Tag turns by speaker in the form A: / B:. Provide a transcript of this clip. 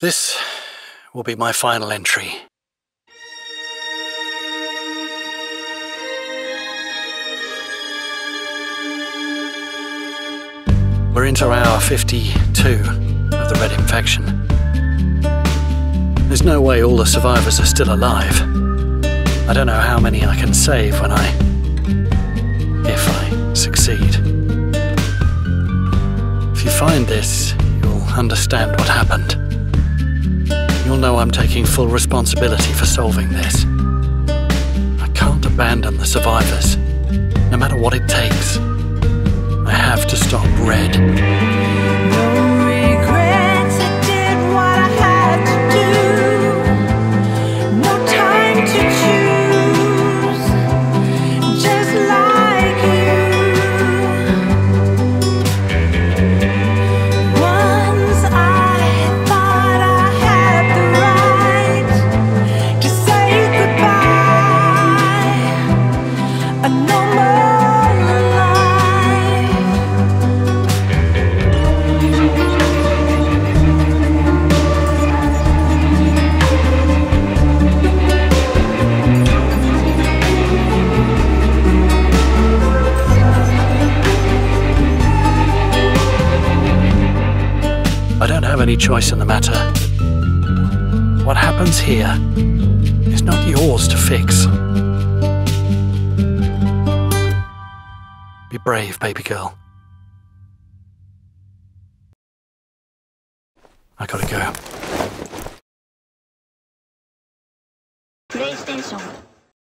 A: This will be my final entry. We're into hour 52 of the Red Infection. There's no way all the survivors are still alive. I don't know how many I can save when I. if I succeed. If you find this, you'll understand what happened. I'm taking full responsibility for solving this. I can't abandon the survivors, no matter what it takes. I have to stop Red. have any choice in the matter. What happens here is not yours to fix. Be brave, baby girl. I gotta go.
B: PlayStation.